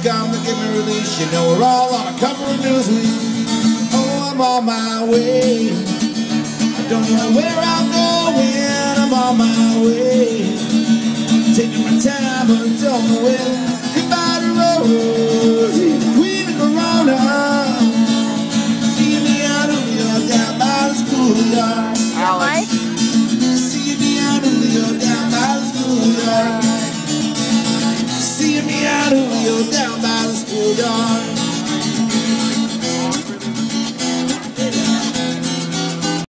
come to give me release. You know we're all on a cover of Newsweek. Oh, I'm on my way. I don't know where I'm going. I'm on my way. Taking my time, but don't know when. Goodbye to Rosie, Queen of Corona. See me out of York down by the schoolyard. Alex. See me out of York down by the schoolyard. See me out of York the schoolyard.